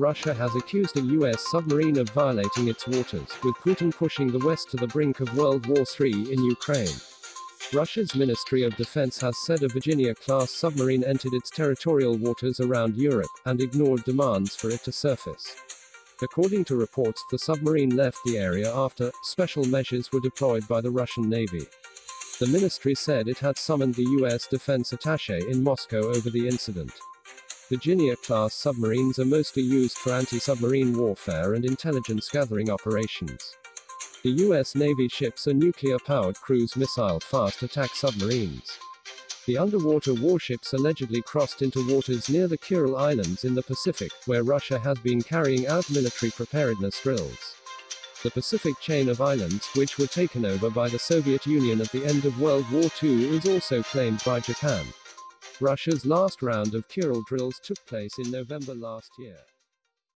Russia has accused a U.S. submarine of violating its waters, with Putin pushing the West to the brink of World War III in Ukraine. Russia's Ministry of Defense has said a Virginia class submarine entered its territorial waters around Urup and ignored demands for it to surface. According to reports, the submarine left the area after special measures were deployed by the Russian Navy. The ministry said it had summoned the U.S. defense attaché in Moscow over the incident. Virginia class submarines are mostly used for anti submarine warfare and intelligence gathering operations. The U.S. Navy ships are nuclear powered cruise missile fast attack submarines. The underwater warships allegedly crossed into waters near the Kuril Islands in the Pacific, where Russia has been carrying out military preparedness drills. The Pacific chain of islands, which were taken over by the Soviet Union at the end of World War II, is also claimed by Japan. Russia's last round of Kuril drills took place in November last year.